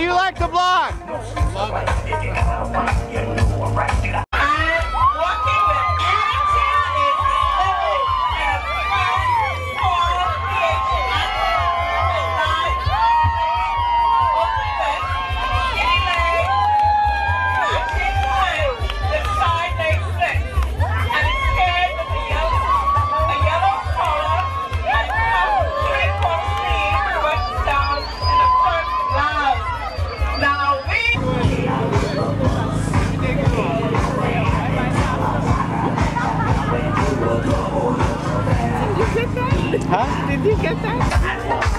you like the block. Huh? Did you get that?